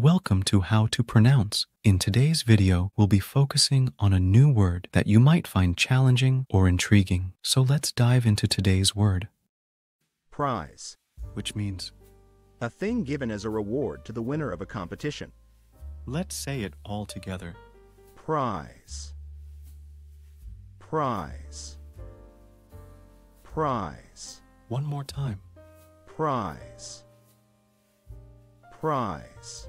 Welcome to How to Pronounce. In today's video, we'll be focusing on a new word that you might find challenging or intriguing. So let's dive into today's word, Prize. which means, A thing given as a reward to the winner of a competition. let's say it all together. Prize. Prize. Prize. One more time. Prize. Prize.